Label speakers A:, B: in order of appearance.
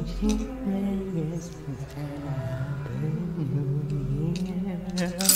A: Happy New Year.